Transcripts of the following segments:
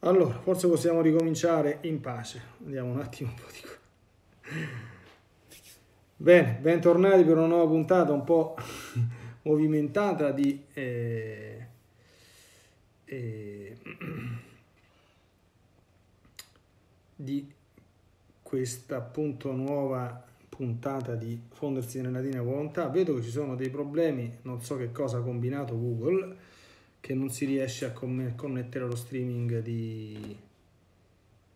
Allora, forse possiamo ricominciare in pace. Andiamo un attimo un po' di qua. Bene, bentornati per una nuova puntata un po' movimentata di, eh, eh, di questa appunto nuova puntata di Fondersi nella linea volontà. Vedo che ci sono dei problemi, non so che cosa ha combinato Google che non si riesce a connettere lo streaming di,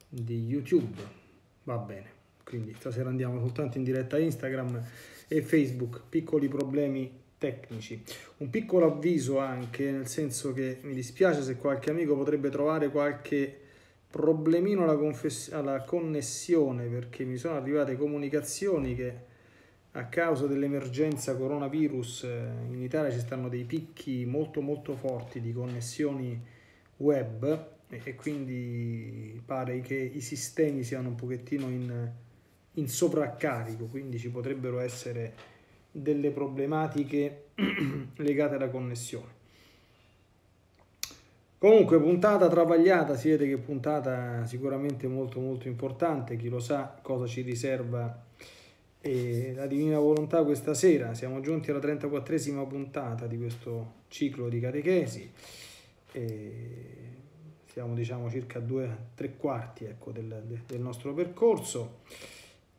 di YouTube. Va bene, quindi stasera andiamo soltanto in diretta Instagram e Facebook, piccoli problemi tecnici. Un piccolo avviso anche, nel senso che mi dispiace se qualche amico potrebbe trovare qualche problemino alla, alla connessione perché mi sono arrivate comunicazioni che a causa dell'emergenza coronavirus eh, in Italia ci stanno dei picchi molto molto forti di connessioni web e quindi pare che i sistemi siano un pochettino in, in sovraccarico, quindi ci potrebbero essere delle problematiche legate alla connessione. Comunque puntata travagliata, si vede che puntata sicuramente molto molto importante, chi lo sa cosa ci riserva e la Divina Volontà questa sera. Siamo giunti alla 34esima puntata di questo ciclo di catechesi. E siamo diciamo circa due, tre quarti ecco, del, del nostro percorso.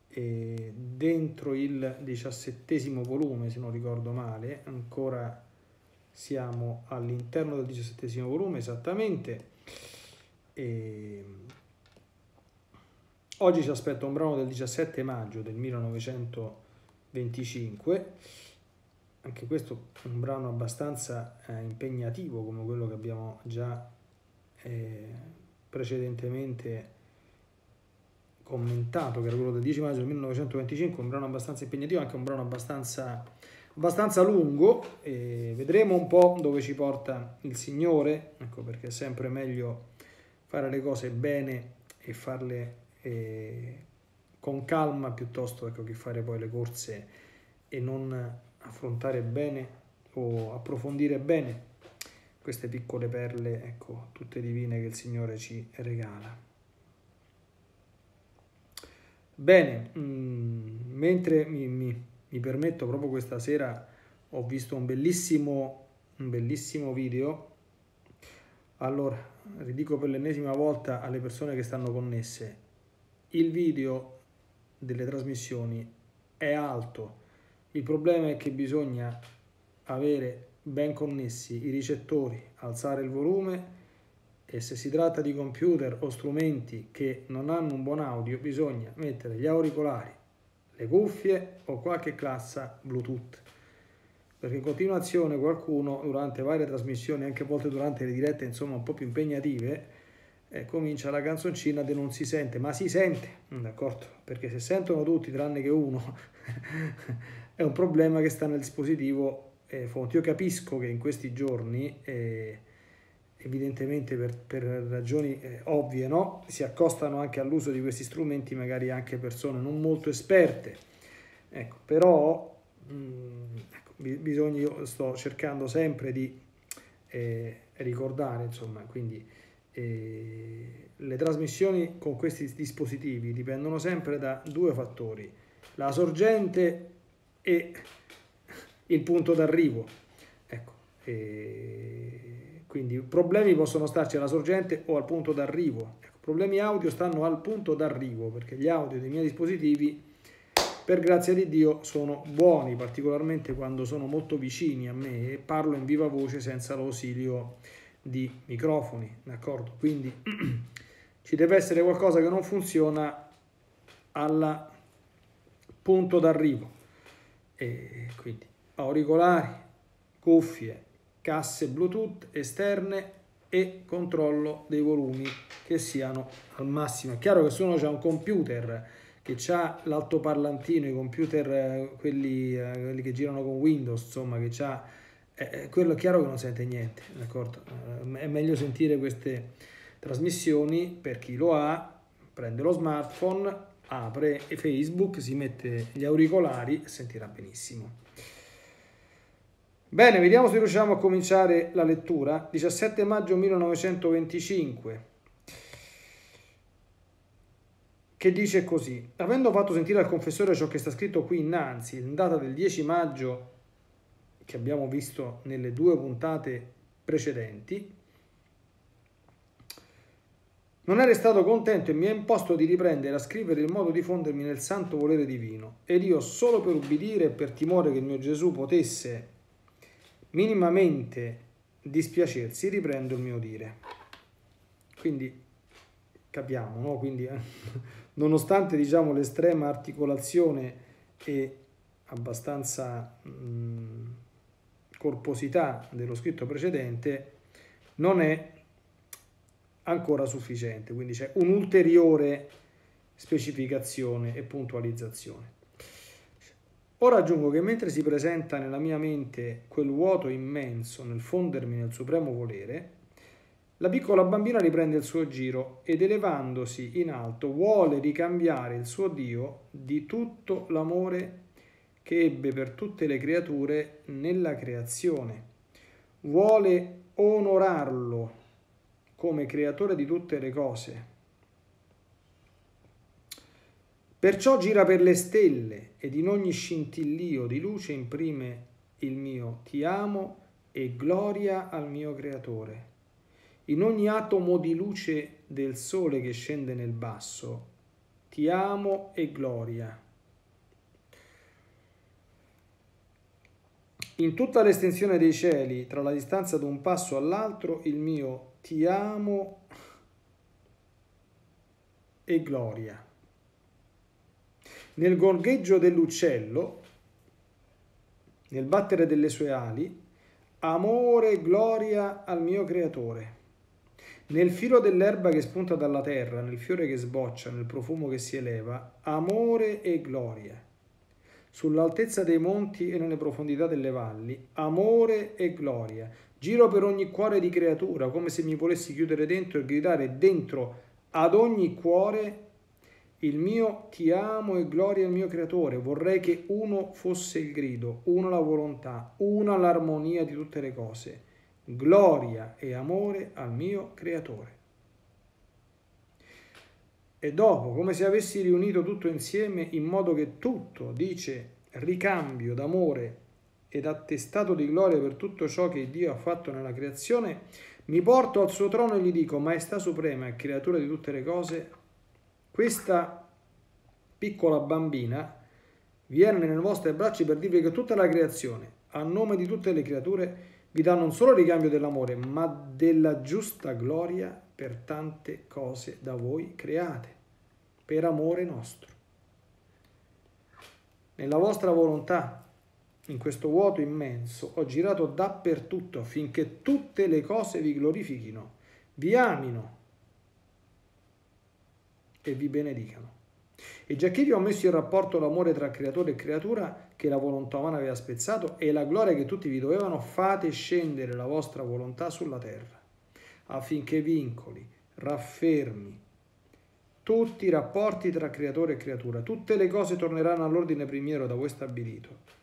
E dentro il diciassettesimo volume, se non ricordo male, ancora siamo all'interno del diciassettesimo volume esattamente. E Oggi ci aspetta un brano del 17 maggio del 1925, anche questo è un brano abbastanza eh, impegnativo come quello che abbiamo già eh, precedentemente commentato, che era quello del 10 maggio del 1925, un brano abbastanza impegnativo, anche un brano abbastanza, abbastanza lungo, e vedremo un po' dove ci porta il Signore, ecco perché è sempre meglio fare le cose bene e farle eh, con calma piuttosto ecco, che fare poi le corse e non affrontare bene o approfondire bene queste piccole perle, ecco, tutte divine che il Signore ci regala. Bene, mh, mm, mentre mi, mi, mi, permetto proprio questa sera, ho visto un bellissimo, un bellissimo video. Allora, ridico per l'ennesima volta alle persone che stanno connesse, il video delle trasmissioni è alto, il problema è che bisogna avere ben connessi i ricettori, alzare il volume e se si tratta di computer o strumenti che non hanno un buon audio bisogna mettere gli auricolari, le cuffie o qualche classa Bluetooth. Perché in continuazione qualcuno durante varie trasmissioni, anche a volte durante le dirette insomma un po' più impegnative, eh, comincia la canzoncina di non si sente, ma si sente, mm, d'accordo? Perché se sentono tutti tranne che uno, è un problema che sta nel dispositivo eh, fonte. Io capisco che in questi giorni, eh, evidentemente per, per ragioni eh, ovvie, no? si accostano anche all'uso di questi strumenti magari anche persone non molto esperte. Ecco, però mh, mm, ecco, bisogna, io sto cercando sempre di eh, ricordare, insomma, quindi e le trasmissioni con questi dispositivi dipendono sempre da due fattori, la sorgente e il punto d'arrivo. Ecco, quindi problemi possono starci alla sorgente o al punto d'arrivo. Ecco, problemi audio stanno al punto d'arrivo perché gli audio dei miei dispositivi per grazia di Dio sono buoni, particolarmente quando sono molto vicini a me e parlo in viva voce senza l'ausilio di microfoni, d'accordo? Quindi ci deve essere qualcosa che non funziona al punto d'arrivo. E quindi auricolari, cuffie, casse Bluetooth esterne e controllo dei volumi che siano al massimo. È chiaro che se uno ha un computer che ha l'altoparlantino, i computer, eh, quelli, eh, quelli che girano con Windows, insomma, che ha eh, quello è chiaro che non sente niente, d'accordo? Eh, è meglio sentire queste trasmissioni per chi lo ha, prende lo smartphone, apre Facebook, si mette gli auricolari e sentirà benissimo. Bene, vediamo se riusciamo a cominciare la lettura. 17 maggio 1925. che dice così, avendo fatto sentire al confessore ciò che sta scritto qui innanzi, in data del 10 maggio, che abbiamo visto nelle due puntate precedenti, non è restato contento e mi ha imposto di riprendere a scrivere il modo di fondermi nel santo volere divino. Ed io, solo per ubbidire e per timore che il mio Gesù potesse minimamente dispiacersi, riprendo il mio dire. Quindi capiamo, no? Quindi, eh, nonostante diciamo, l'estrema articolazione e abbastanza mh, corposità dello scritto precedente, non è ancora sufficiente, quindi c'è un'ulteriore specificazione e puntualizzazione. Ora aggiungo che mentre si presenta nella mia mente quel vuoto immenso nel fondermi nel supremo volere, la piccola bambina riprende il suo giro ed elevandosi in alto vuole ricambiare il suo Dio di tutto l'amore che ebbe per tutte le creature nella creazione. Vuole onorarlo come creatore di tutte le cose. Perciò gira per le stelle ed in ogni scintillio di luce imprime il mio ti amo e gloria al mio creatore. In ogni atomo di luce del sole che scende nel basso, ti amo e gloria. In tutta l'estensione dei cieli, tra la distanza da un passo all'altro, il mio ti amo e gloria. Nel gorgheggio dell'uccello, nel battere delle sue ali, amore e gloria al mio creatore. Nel filo dell'erba che spunta dalla terra, nel fiore che sboccia, nel profumo che si eleva, amore e gloria. Sull'altezza dei monti e nelle profondità delle valli, amore e gloria. Giro per ogni cuore di creatura, come se mi volessi chiudere dentro e gridare dentro ad ogni cuore il mio ti amo e gloria al mio creatore. Vorrei che uno fosse il grido, uno la volontà, una l'armonia di tutte le cose. Gloria e amore al mio creatore. E dopo, come se avessi riunito tutto insieme in modo che tutto, dice, ricambio d'amore ed attestato di gloria per tutto ciò che Dio ha fatto nella creazione, mi porto al suo trono e gli dico, Maestà Suprema e Creatura di tutte le cose, questa piccola bambina viene nelle vostre braccia per dirvi che tutta la creazione, a nome di tutte le creature, vi dà non solo il ricambio dell'amore, ma della giusta gloria per tante cose da voi create, per amore nostro. Nella vostra volontà in questo vuoto immenso ho girato dappertutto affinché tutte le cose vi glorifichino, vi amino e vi benedicano. E già che vi ho messo in rapporto l'amore tra creatore e creatura che la volontà umana aveva spezzato e la gloria che tutti vi dovevano, fate scendere la vostra volontà sulla terra, affinché vincoli, raffermi tutti i rapporti tra creatore e creatura, tutte le cose torneranno all'ordine primiero da voi stabilito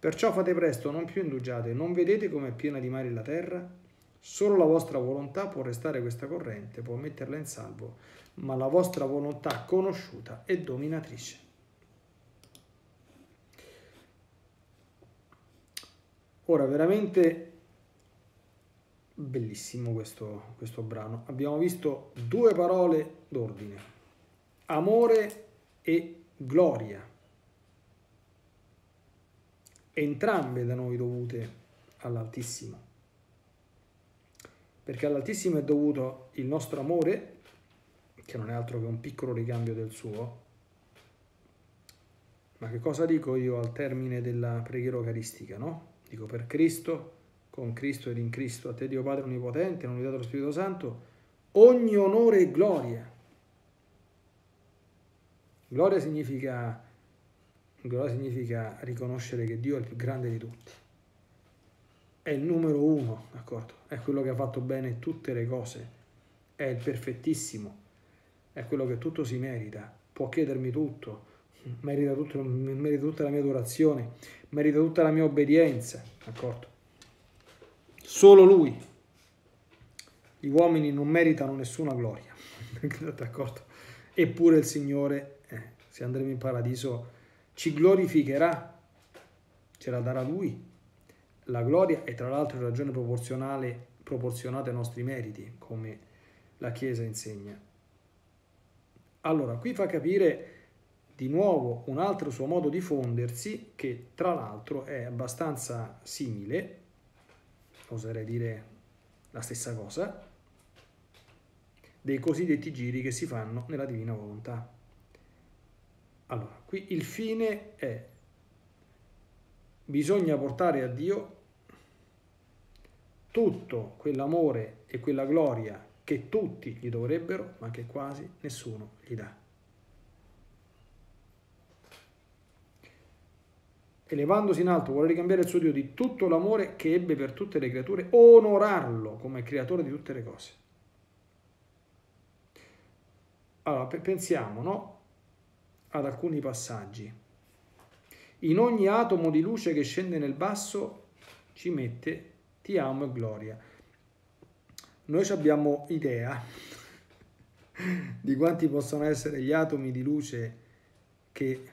Perciò fate presto, non più indugiate, non vedete come è piena di mari la terra? Solo la vostra volontà può restare questa corrente, può metterla in salvo, ma la vostra volontà conosciuta è dominatrice. Ora, veramente bellissimo questo, questo brano. Abbiamo visto due parole d'ordine, amore e gloria entrambe da noi dovute all'Altissimo. Perché all'Altissimo è dovuto il nostro amore, che non è altro che un piccolo ricambio del suo. Ma che cosa dico io al termine della preghiera eucaristica, no? Dico per Cristo, con Cristo ed in Cristo, a te Dio Padre Onnipotente, nell'unità dello Spirito Santo, ogni onore e gloria. Gloria significa Gloria significa riconoscere che Dio è il più grande di tutti. È il numero uno, d'accordo? È quello che ha fatto bene tutte le cose. È il perfettissimo. È quello che tutto si merita. Può chiedermi tutto. Merita, tutto, merita tutta la mia adorazione. Merita tutta la mia obbedienza. D'accordo? Solo Lui. Gli uomini non meritano nessuna gloria. D'accordo? Eppure il Signore, eh, se andremo in paradiso, ci glorificherà, ce la darà Lui. La gloria è tra l'altro in ragione proporzionale, proporzionata ai nostri meriti, come la Chiesa insegna. Allora, qui fa capire di nuovo un altro suo modo di fondersi che tra l'altro è abbastanza simile, oserei dire la stessa cosa, dei cosiddetti giri che si fanno nella divina volontà. Allora, qui il fine è bisogna portare a Dio tutto quell'amore e quella gloria che tutti gli dovrebbero, ma che quasi nessuno gli dà. elevandosi in alto, vuole ricambiare il suo Dio di tutto l'amore che ebbe per tutte le creature, onorarlo come creatore di tutte le cose. Allora, pensiamo no? Ad alcuni passaggi. In ogni atomo di luce che scende nel basso ci mette ti amo e gloria. Noi abbiamo idea di quanti possono essere gli atomi di luce che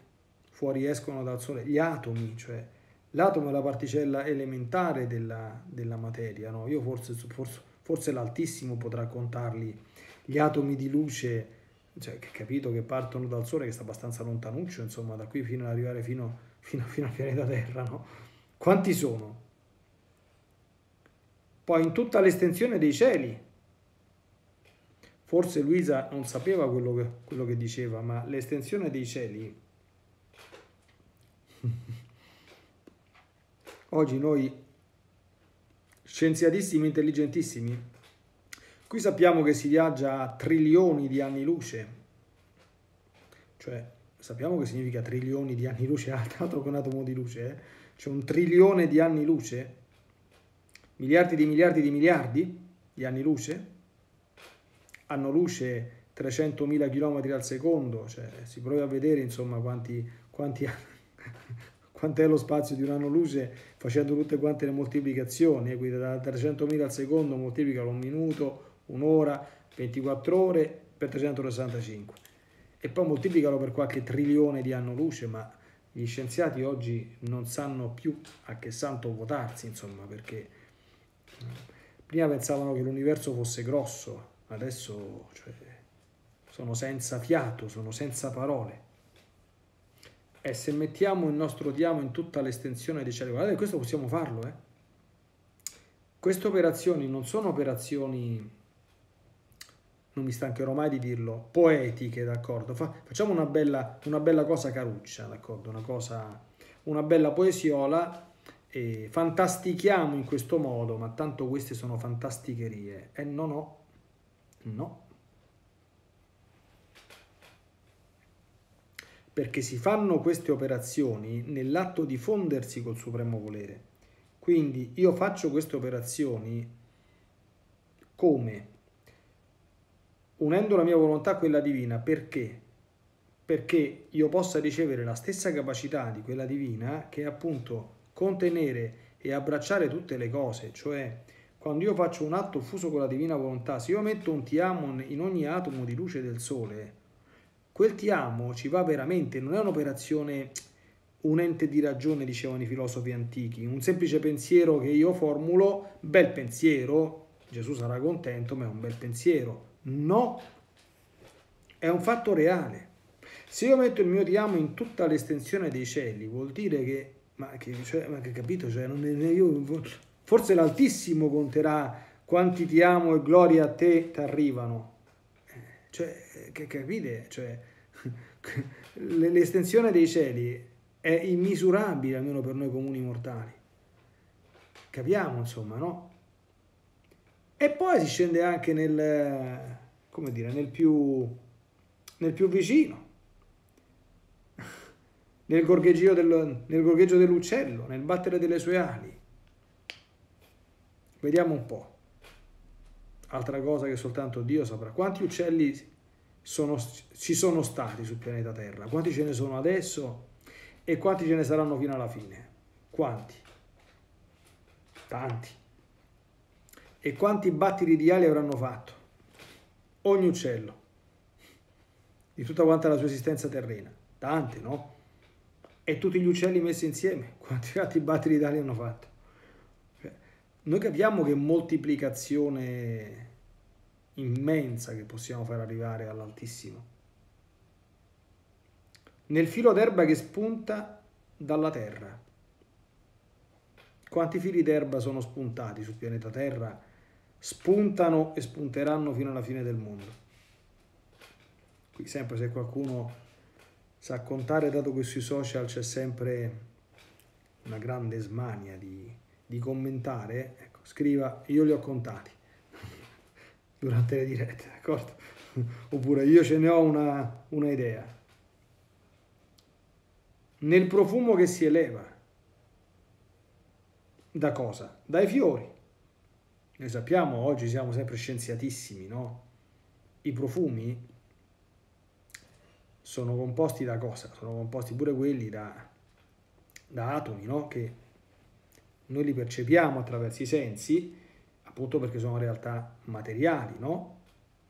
fuoriescono dal Sole, gli atomi, cioè l'atomo è la particella elementare della, della materia, no? Io forse, forse, forse l'Altissimo potrà contarli, gli atomi di luce, cioè capito che partono dal Sole che sta abbastanza lontanuccio, insomma, da qui fino ad arrivare fino, fino, fino al pianeta Terra, no? Quanti sono? Poi in tutta l'estensione dei cieli, forse Luisa non sapeva quello che, quello che diceva, ma l'estensione dei cieli Oggi noi, scienziatissimi, intelligentissimi, qui sappiamo che si viaggia a trilioni di anni luce, cioè sappiamo che significa trilioni di anni luce, altro che un atomo di luce, eh? c'è un trilione di anni luce, miliardi di miliardi di miliardi di anni luce, hanno luce 300.000 km al secondo, cioè si provi a vedere insomma quanti, quanti anni quant'è lo spazio di un anno luce facendo tutte quante le moltiplicazioni, quindi da 300.000 al secondo moltiplicalo un minuto, un'ora, 24 ore per 365 e poi moltiplicalo per qualche trilione di anno luce, ma gli scienziati oggi non sanno più a che santo votarsi, insomma, perché eh, prima pensavano che l'universo fosse grosso, adesso cioè, sono senza fiato, sono senza parole è se mettiamo il nostro diamo in tutta l'estensione dei cieli. Guardate, questo possiamo farlo, eh? Queste operazioni non sono operazioni, non mi stancherò mai di dirlo, poetiche, d'accordo? Fa, facciamo una bella, una bella cosa caruccia, d'accordo? Una cosa, una bella poesiola e fantastichiamo in questo modo, ma tanto queste sono fantasticherie. E no, no, no. perché si fanno queste operazioni nell'atto di fondersi col supremo volere. Quindi io faccio queste operazioni come? Unendo la mia volontà a quella divina, perché? Perché io possa ricevere la stessa capacità di quella divina che è appunto contenere e abbracciare tutte le cose, cioè quando io faccio un atto fuso con la divina volontà, se io metto un tiamon in ogni atomo di luce del sole, quel ti amo ci va veramente, non è un'operazione un ente di ragione, dicevano i filosofi antichi, un semplice pensiero che io formulo, bel pensiero, Gesù sarà contento, ma è un bel pensiero. No, è un fatto reale. Se io metto il mio ti amo in tutta l'estensione dei cieli, vuol dire che, ma che, cioè, ma che capito, cioè, non io, forse l'Altissimo conterà quanti ti amo e gloria a te ti arrivano. Cioè, che capite? Cioè, l'estensione dei cieli è immisurabile, almeno per noi comuni mortali. Capiamo, insomma, no? E poi si scende anche nel, come dire, nel più, nel più vicino, nel gorgheggio, del, nel gorgheggio dell'uccello, nel battere delle sue ali. Vediamo un po'. Altra cosa che soltanto Dio saprà. Quanti uccelli sono, ci sono stati sul pianeta Terra, quanti ce ne sono adesso e quanti ce ne saranno fino alla fine. Quanti? Tanti. E quanti battiti di ali avranno fatto? Ogni uccello. di tutta quanta la sua esistenza terrena? Tante, no? E tutti gli uccelli messi insieme, quanti altri batteri d'Italia hanno fatto? Cioè, noi capiamo che moltiplicazione immensa che possiamo far arrivare all'Altissimo. Nel filo d'erba che spunta dalla terra. Quanti fili d'erba sono spuntati sul pianeta Terra? Spuntano e spunteranno fino alla fine del mondo. Qui sempre se qualcuno sa contare, dato che sui social c'è sempre una grande smania di, di commentare, ecco, scriva io li ho contati durante le dirette, d'accordo? Oppure io ce ne ho una, una idea. Nel profumo che si eleva, da cosa? Dai fiori. Noi sappiamo, oggi siamo sempre scienziatissimi, no? I profumi sono composti da cosa? Sono composti pure quelli da, da atomi, no? Che noi li percepiamo attraverso i sensi, appunto perché sono realtà materiali, no?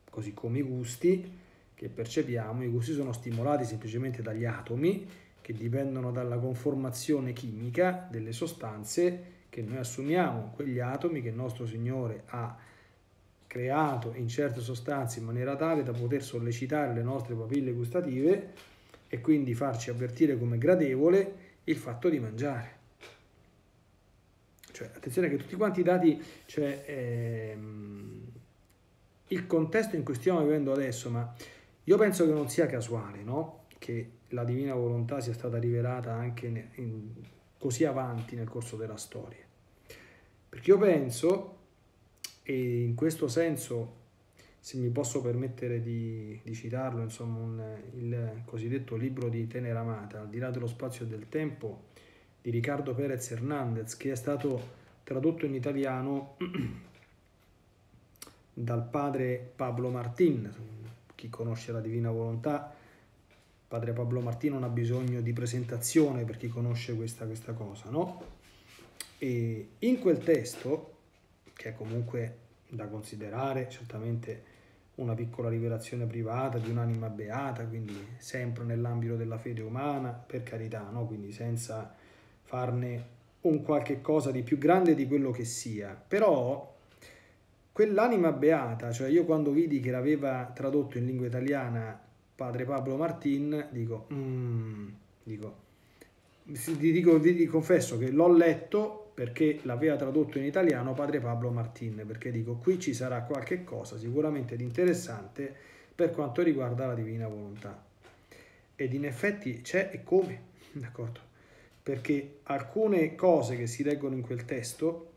Così come i gusti che percepiamo, i gusti sono stimolati semplicemente dagli atomi che dipendono dalla conformazione chimica delle sostanze che noi assumiamo, quegli atomi che il nostro Signore ha creato in certe sostanze in maniera tale da poter sollecitare le nostre papille gustative e quindi farci avvertire come gradevole il fatto di mangiare. Cioè, attenzione che tutti quanti i dati, cioè, ehm, il contesto in cui stiamo vivendo adesso, ma io penso che non sia casuale, no? Che la divina volontà sia stata rivelata anche in, in, così avanti nel corso della storia. Perché io penso, e in questo senso, se mi posso permettere di, di citarlo, insomma, un, il cosiddetto libro di Tenera Amata, al di là dello spazio e del tempo, di Riccardo Perez Hernandez, che è stato tradotto in italiano dal padre Pablo Martin. Chi conosce la Divina Volontà, padre Pablo Martin non ha bisogno di presentazione per chi conosce questa, questa cosa, no? E in quel testo, che è comunque da considerare certamente una piccola rivelazione privata di un'anima beata, quindi sempre nell'ambito della fede umana, per carità, no? quindi senza farne un qualche cosa di più grande di quello che sia. Però quell'anima beata, cioè io quando vidi che l'aveva tradotto in lingua italiana padre Pablo Martin, dico, mm, dico, vi, dico, vi confesso che l'ho letto perché l'aveva tradotto in italiano padre Pablo Martin, perché dico qui ci sarà qualche cosa sicuramente di interessante per quanto riguarda la divina volontà. Ed in effetti c'è e come, d'accordo? Perché alcune cose che si leggono in quel testo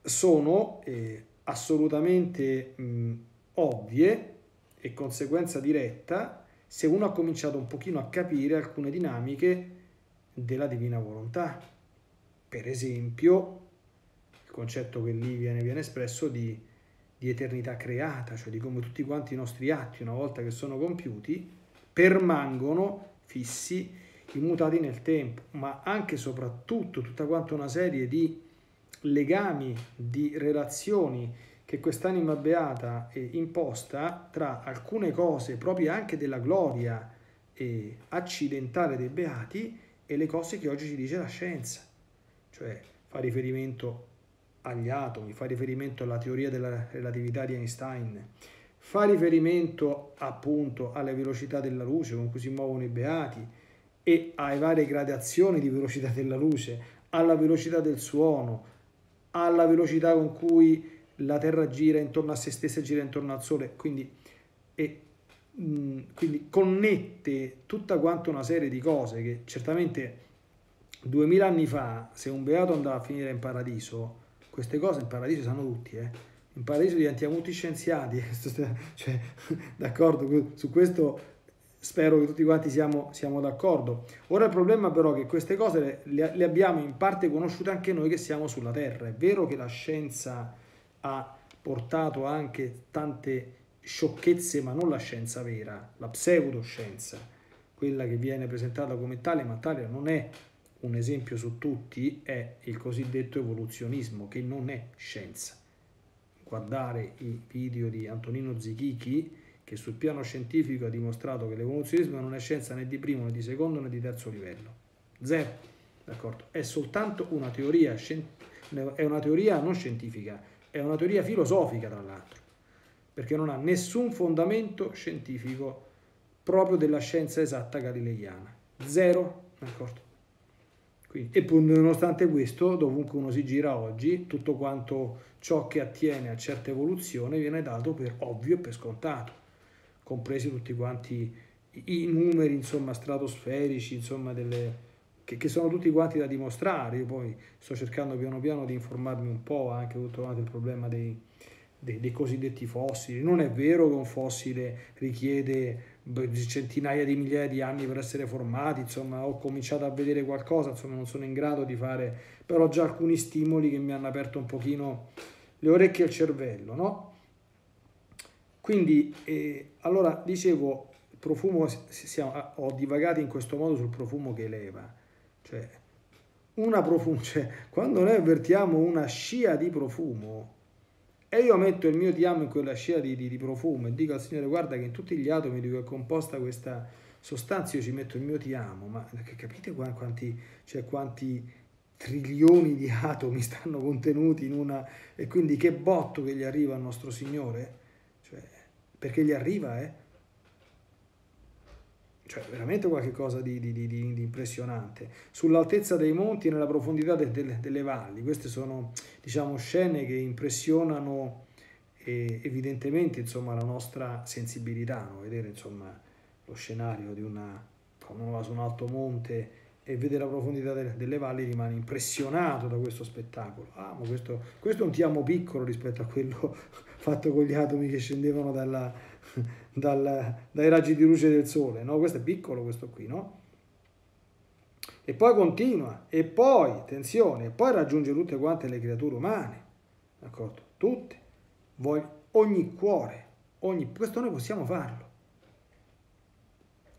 sono eh, assolutamente mh, ovvie e conseguenza diretta se uno ha cominciato un pochino a capire alcune dinamiche della divina volontà. Per esempio, il concetto che lì viene, viene espresso di, di eternità creata, cioè di come tutti quanti i nostri atti, una volta che sono compiuti, permangono fissi, immutati nel tempo, ma anche e soprattutto tutta quanta una serie di legami, di relazioni che quest'anima beata è imposta tra alcune cose proprio anche della gloria eh, accidentale dei beati e le cose che oggi ci dice la scienza, cioè fa riferimento agli atomi, fa riferimento alla teoria della relatività di Einstein, fa riferimento appunto alle velocità della luce con cui si muovono i beati e alle varie gradazioni di velocità della luce, alla velocità del suono, alla velocità con cui la Terra gira intorno a se stessa e gira intorno al Sole, quindi, e, mh, quindi connette tutta quanta una serie di cose che certamente duemila anni fa, se un beato andava a finire in paradiso, queste cose in paradiso sanno tutti, eh? in paradiso diventiamo tutti scienziati, cioè, d'accordo, su questo spero che tutti quanti siamo, siamo, d'accordo. Ora il problema però è che queste cose le, le abbiamo in parte conosciute anche noi che siamo sulla Terra, è vero che la scienza ha portato anche tante sciocchezze, ma non la scienza vera, la pseudoscienza, quella che viene presentata come tale, ma tale non è un esempio su tutti, è il cosiddetto evoluzionismo, che non è scienza. Guardare i video di Antonino Zichichi, che sul piano scientifico ha dimostrato che l'evoluzionismo non è scienza né di primo né di secondo né di terzo livello. Zero, d'accordo? È soltanto una teoria, è una teoria non scientifica, è una teoria filosofica tra l'altro, perché non ha nessun fondamento scientifico proprio della scienza esatta galileiana. Zero, d'accordo? Quindi, e nonostante questo, dovunque uno si gira oggi, tutto quanto ciò che attiene a certa evoluzione viene dato per ovvio e per scontato, compresi tutti quanti i numeri, insomma, stratosferici, insomma, delle, che, che, sono tutti quanti da dimostrare. Io poi sto cercando piano piano di informarmi un po' anche tutto quanto il problema dei, dei, dei cosiddetti fossili. Non è vero che un fossile richiede centinaia di migliaia di anni per essere formati, insomma ho cominciato a vedere qualcosa, insomma non sono in grado di fare, però già alcuni stimoli che mi hanno aperto un pochino le orecchie e il cervello, no? Quindi, eh, allora, dicevo, il profumo, siamo, ah, ho divagato in questo modo sul profumo che eleva, cioè, una profumo, cioè, quando noi avvertiamo una scia di profumo, e io metto il mio ti amo in quella scia di, di, di, profumo e dico al Signore guarda che in tutti gli atomi di cui è composta questa sostanza io ci metto il mio ti amo, ma capite quanti, cioè quanti trilioni di atomi stanno contenuti in una... e quindi che botto che gli arriva al nostro Signore? Cioè, perché gli arriva, eh? Cioè veramente qualcosa di, di, di, di, impressionante. Sull'altezza dei monti e nella profondità de, de, delle valli, queste sono diciamo, scene che impressionano eh, evidentemente insomma, la nostra sensibilità, no? vedere insomma, lo scenario di una, quando uno va su un alto monte e vede la profondità delle, delle valli rimane impressionato da questo spettacolo. Ah, questo, questo è un ti amo piccolo rispetto a quello fatto con gli atomi che scendevano dalla, dal, dai raggi di luce del sole, no? Questo è piccolo, questo qui, no? E poi continua, e poi, attenzione, e poi raggiunge tutte quante le creature umane, d'accordo? Tutte, Voi, ogni cuore, ogni... questo noi possiamo farlo.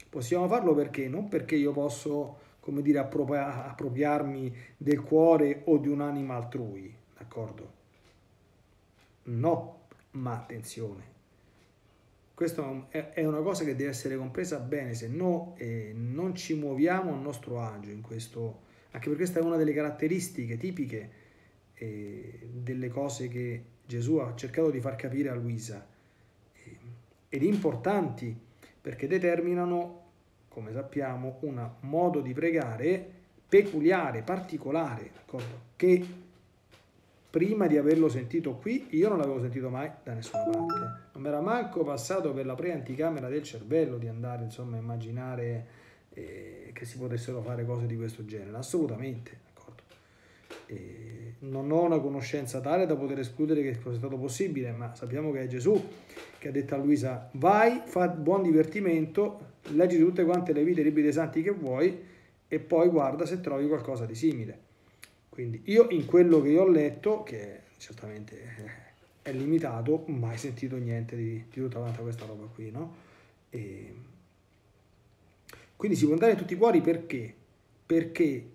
Possiamo farlo perché? Non perché io posso, come dire, appropriarmi del cuore o di un'anima altrui, d'accordo? No, ma attenzione, questa è una cosa che deve essere compresa bene, se no eh, non ci muoviamo a nostro agio in questo, anche perché questa è una delle caratteristiche tipiche eh, delle cose che Gesù ha cercato di far capire a Luisa. Eh, ed importanti perché determinano, come sappiamo, un modo di pregare peculiare, particolare, che prima di averlo sentito qui, io non l'avevo sentito mai da nessuna parte. Non mi era manco passato per la pre-anticamera del cervello di andare insomma, a immaginare eh, che si potessero fare cose di questo genere, assolutamente. Eh, non ho una conoscenza tale da poter escludere che sia stato possibile, ma sappiamo che è Gesù che ha detto a Luisa vai, fa buon divertimento, leggi tutte quante le vite libri dei santi che vuoi e poi guarda se trovi qualcosa di simile. Quindi io in quello che io ho letto, che certamente è limitato, mai sentito niente di, di tutta questa roba qui, no? E quindi si può andare tutti i cuori perché? Perché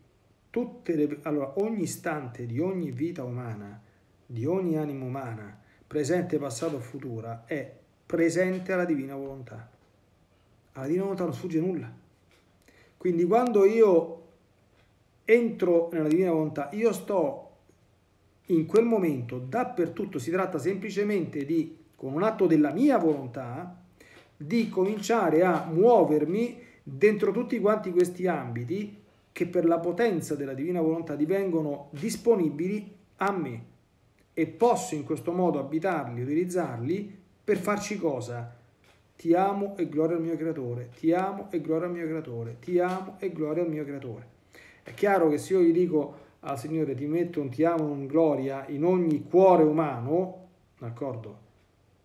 tutte le, allora, ogni istante di ogni vita umana, di ogni anima umana, presente, passato o futura, è presente alla divina volontà. Alla divina volontà non sfugge nulla. Quindi quando io entro nella divina volontà, io sto in quel momento dappertutto, si tratta semplicemente di, con un atto della mia volontà, di cominciare a muovermi dentro tutti quanti questi ambiti che per la potenza della divina volontà divengono disponibili a me e posso in questo modo abitarli, utilizzarli per farci cosa? Ti amo e gloria al mio creatore, ti amo e gloria al mio creatore, ti amo e gloria al mio creatore. È chiaro che se io gli dico al Signore ti metto un ti amo un gloria in ogni cuore umano, d'accordo?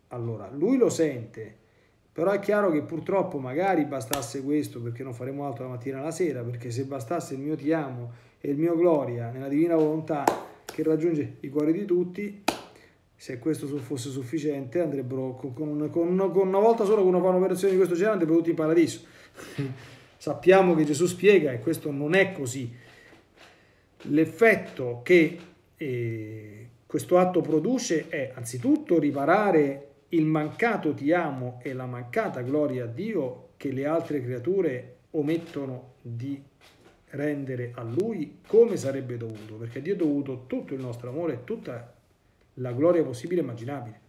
Allora, lui lo sente, però è chiaro che purtroppo magari bastasse questo perché non faremo altro la mattina e la sera, perché se bastasse il mio ti amo e il mio gloria nella divina volontà che raggiunge i cuori di tutti, se questo fosse sufficiente andrebbero con, con, con, con una volta solo con una un'operazione di questo genere andrebbero tutti in paradiso. Sappiamo che Gesù spiega e questo non è così. L'effetto che eh, questo atto produce è anzitutto riparare il mancato ti amo e la mancata gloria a Dio che le altre creature omettono di rendere a Lui come sarebbe dovuto, perché Dio ha dovuto tutto il nostro amore e tutta la gloria possibile e immaginabile.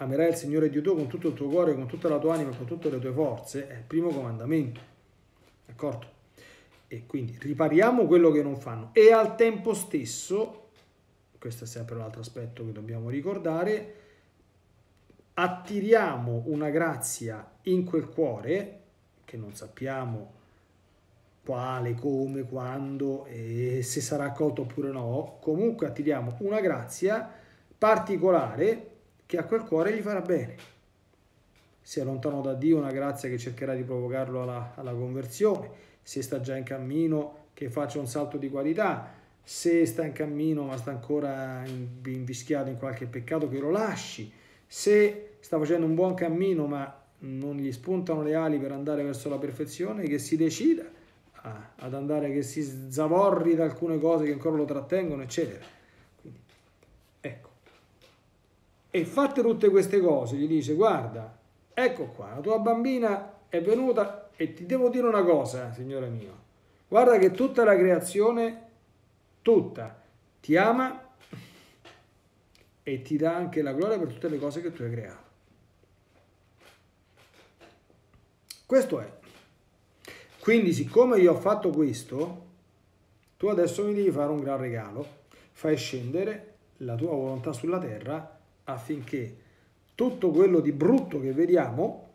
Amerai il Signore Dio tuo con tutto il tuo cuore, con tutta la tua anima, con tutte le tue forze, è il primo comandamento. D'accordo? E quindi ripariamo quello che non fanno e al tempo stesso, questo è sempre un altro aspetto che dobbiamo ricordare, attiriamo una grazia in quel cuore che non sappiamo quale, come, quando e se sarà accolto oppure no, comunque attiriamo una grazia particolare che a quel cuore gli farà bene. Si allontano da Dio una grazia che cercherà di provocarlo alla, alla conversione, se sta già in cammino che faccia un salto di qualità, se sta in cammino ma sta ancora invischiato in qualche peccato che lo lasci, se sta facendo un buon cammino ma non gli spuntano le ali per andare verso la perfezione, che si decida ad andare, che si zavorri da alcune cose che ancora lo trattengono, eccetera. E fatte tutte queste cose, gli dice guarda, ecco qua, la tua bambina è venuta e ti devo dire una cosa, signore mio, guarda che tutta la creazione, tutta, ti ama e ti dà anche la gloria per tutte le cose che tu hai creato. Questo è. Quindi siccome io ho fatto questo, tu adesso mi devi fare un gran regalo, fai scendere la tua volontà sulla terra affinché tutto quello di brutto che vediamo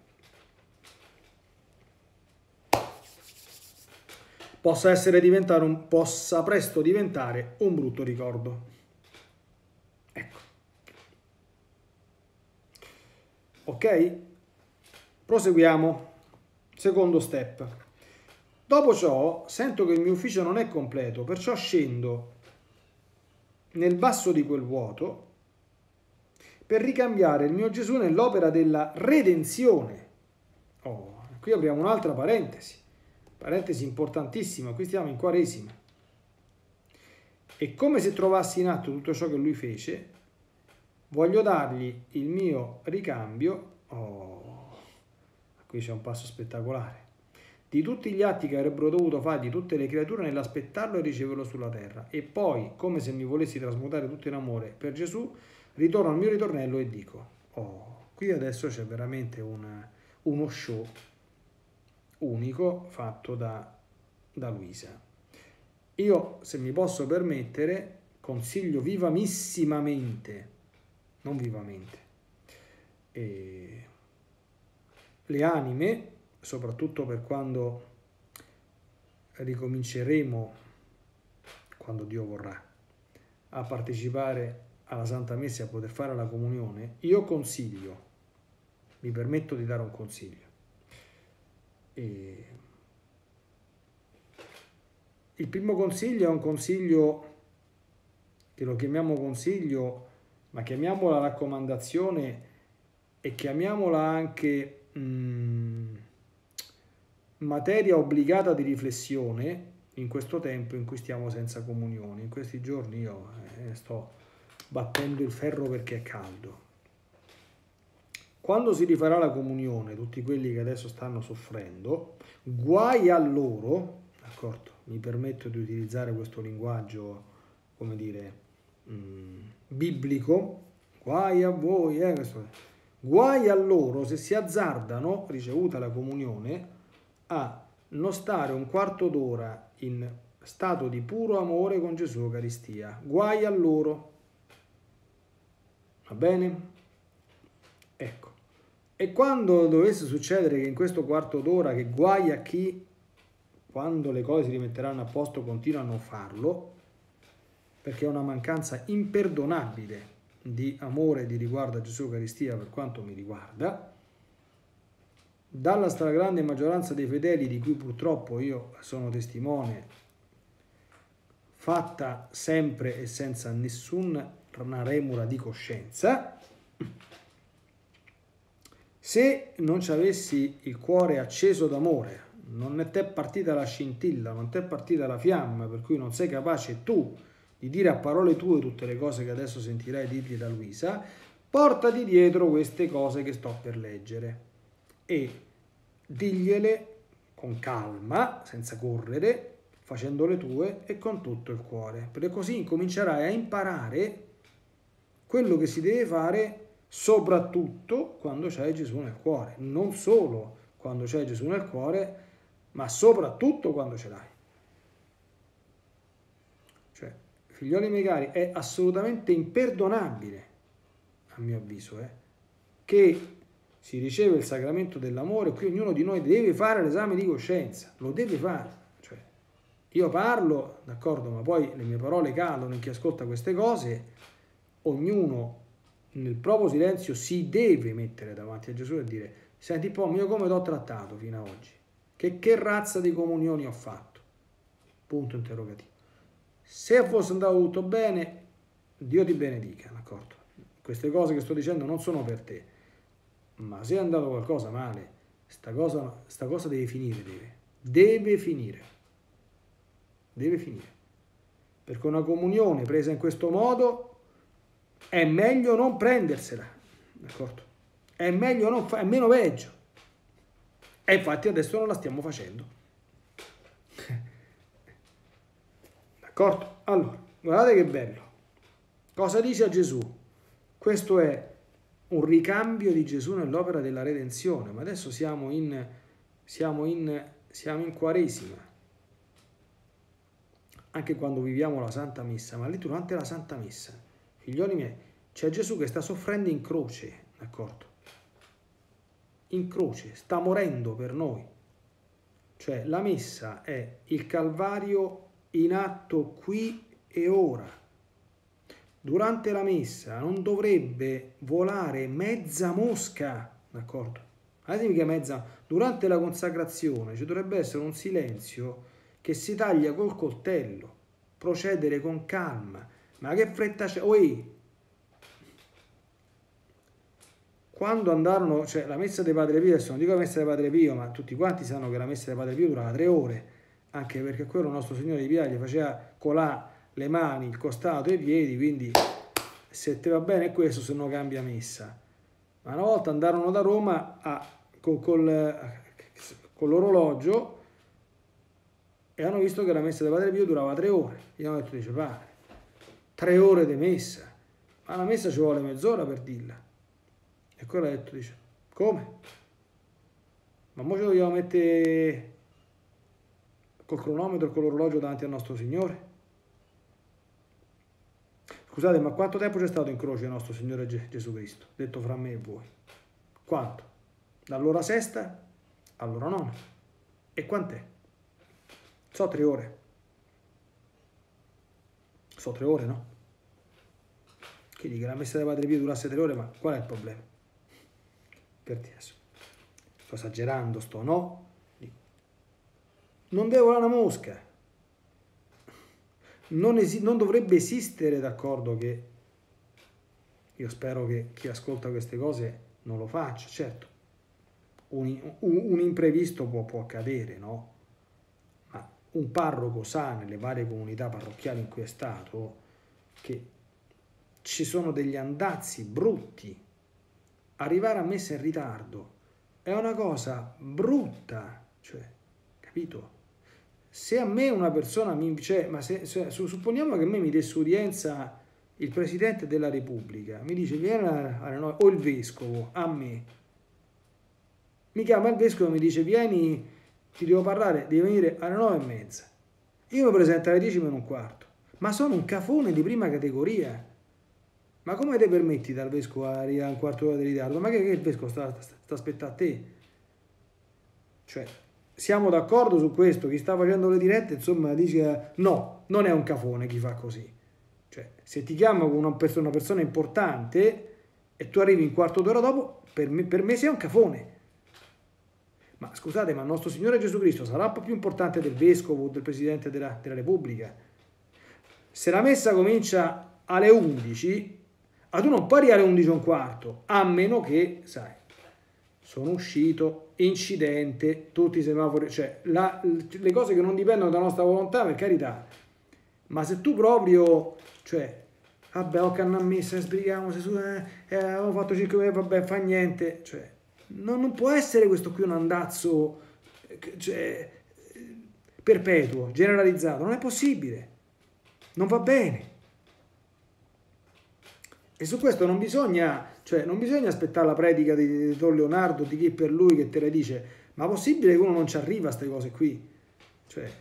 possa, essere diventare un, possa presto diventare un brutto ricordo. Ecco. Ok? Proseguiamo. Secondo step. Dopo ciò sento che il mio ufficio non è completo, perciò scendo nel basso di quel vuoto per ricambiare il mio Gesù nell'opera della redenzione. Oh, qui apriamo un'altra parentesi, parentesi importantissima, qui stiamo in Quaresima. E come se trovassi in atto tutto ciò che lui fece, voglio dargli il mio ricambio. Oh, qui c'è un passo spettacolare. Di tutti gli atti che avrebbero dovuto fare di tutte le creature nell'aspettarlo e riceverlo sulla terra. E poi, come se mi volessi trasmutare tutto in amore per Gesù, ritorno al mio ritornello e dico, oh, qui adesso c'è veramente una, uno show unico fatto da, da Luisa. Io, se mi posso permettere, consiglio vivamissimamente, non vivamente, e le anime, soprattutto per quando ricominceremo, quando Dio vorrà, a partecipare alla Santa Messa e a poter fare la comunione, io consiglio, mi permetto di dare un consiglio. E il primo consiglio è un consiglio che lo chiamiamo consiglio, ma chiamiamola raccomandazione e chiamiamola anche mh, mm, materia obbligata di riflessione in questo tempo in cui stiamo senza comunione. In questi giorni io eh, sto battendo il ferro perché è caldo. Quando si rifarà la comunione, tutti quelli che adesso stanno soffrendo, guai a loro, d'accordo? Mi permetto di utilizzare questo linguaggio, come dire, mh, mm, biblico, guai a voi, eh, questo, guai a loro se si azzardano, ricevuta la comunione, a non stare un quarto d'ora in stato di puro amore con Gesù Eucaristia. Guai a loro. Va bene? Ecco. E quando dovesse succedere che in questo quarto d'ora, che guai a chi, quando le cose si rimetteranno a posto, continua a non farlo, perché è una mancanza imperdonabile di amore e di riguardo a Gesù Eucaristia per quanto mi riguarda, dalla stragrande maggioranza dei fedeli di cui purtroppo io sono testimone, fatta sempre e senza nessun una remora di coscienza, se non ci avessi il cuore acceso d'amore, non è partita la scintilla, non è partita la fiamma, per cui non sei capace tu di dire a parole tue tutte le cose che adesso sentirai dirgli da Luisa, portati dietro queste cose che sto per leggere e digliele con calma, senza correre, facendo le tue e con tutto il cuore, perché così incomincerai a imparare quello che si deve fare soprattutto quando c'è Gesù nel cuore, non solo quando c'è Gesù nel cuore, ma soprattutto quando ce l'hai. Cioè, figlioli miei cari, è assolutamente imperdonabile, a mio avviso, eh, che si riceve il sacramento dell'amore, qui ognuno di noi deve fare l'esame di coscienza, lo deve fare. Cioè, io parlo, d'accordo, ma poi le mie parole cadono in chi ascolta queste cose, ognuno nel proprio silenzio si deve mettere davanti a Gesù e dire, senti un po', io come ti ho trattato fino ad oggi? Che, che razza di comunioni ho fatto? Punto interrogativo. Se fosse andato tutto bene, Dio ti benedica, d'accordo? Queste cose che sto dicendo non sono per te ma se è andato qualcosa male, sta cosa, sta cosa deve finire, deve. Deve finire. Deve finire. Perché una comunione presa in questo modo è meglio non prendersela, d'accordo? È meglio non fa- è meno peggio. E infatti adesso non la stiamo facendo. D'accordo? Allora, guardate che bello. Cosa dice a Gesù? Questo è un ricambio di Gesù nell'opera della redenzione, ma adesso siamo in, siamo in, siamo in Quaresima, anche quando viviamo la Santa Messa, ma lì durante la Santa Messa, figlioli miei, c'è Gesù che sta soffrendo in croce, d'accordo? In croce, sta morendo per noi. Cioè la Messa è il Calvario in atto qui e ora durante la messa non dovrebbe volare mezza mosca, d'accordo? Guardate che mezza, durante la consacrazione ci dovrebbe essere un silenzio che si taglia col coltello, procedere con calma, ma che fretta c'è? Oi! Quando andarono, cioè la messa dei Padre Pio, adesso non dico la messa dei Padre Pio, ma tutti quanti sanno che la messa dei Padre Pio durava tre ore, anche perché quello nostro Signore di Pia gli faceva colà le mani, il costato e i piedi, quindi se ti va bene questo, se no cambia messa. Ma una volta andarono da Roma a, con, col, con l'orologio e hanno visto che la messa del Padre Pio durava tre ore. Io hanno detto, dice, padre, tre ore di messa, ma la messa ci vuole mezz'ora per dirla. E ha detto, dice, come? Ma ora ci dobbiamo mettere col cronometro con l'orologio davanti al nostro Signore? Scusate, ma quanto tempo c'è stato in croce il nostro Signore Gesù Cristo? Detto fra me e voi. Quanto? Dall'ora sesta all'ora nona. E quant'è? So tre ore. So tre ore, no? Che dica la messa dei Padre Pio durasse tre ore, ma qual è il problema? Per adesso. Sto esagerando, sto no? Non devo una mosca non, non dovrebbe esistere d'accordo che io spero che chi ascolta queste cose non lo faccia, certo, un, un, un imprevisto può, può accadere, no? Ma un parroco sa nelle varie comunità parrocchiali in cui è stato che ci sono degli andazzi brutti. Arrivare a messa in ritardo è una cosa brutta, cioè, capito? se a me una persona mi cioè, ma se, se, supponiamo che a me mi desse udienza il Presidente della Repubblica, mi dice vieni alle nove, o il Vescovo, a me, mi chiama il Vescovo e mi dice vieni, ti devo parlare, devi venire alle nove e mezza. Io mi presento alle dieci meno un quarto, ma sono un cafone di prima categoria. Ma come ti permetti dal Vescovo a arrivare un quarto d'ora di ritardo? Ma che, che il Vescovo sta, sta, sta aspettando a te? Cioè, siamo d'accordo su questo, chi sta facendo le dirette insomma dice no, non è un cafone chi fa così. Cioè, se ti chiama una persona, una persona importante e tu arrivi un quarto d'ora dopo, per me, per me sei un cafone. Ma scusate, ma il nostro Signore Gesù Cristo sarà più importante del Vescovo o del Presidente della, della Repubblica? Se la messa comincia alle 11, a tu non puoi arrivare alle 11 e un quarto, a meno che, sai, sono uscito, incidente, tutti i semafori, cioè la, le cose che non dipendono dalla nostra volontà, per carità, ma se tu proprio, cioè, vabbè, ho canna ammessa, sbrighiamo, se su, eh, eh, avevo fatto 5 mesi, vabbè, fa niente. Cioè, non, non, può essere questo qui un andazzo cioè, perpetuo, generalizzato, non è possibile, non va bene. E su questo non bisogna, cioè, non bisogna aspettare la predica di, di Don Leonardo, di chi per lui che te la dice, ma possibile che uno non ci arriva a queste cose qui? Cioè,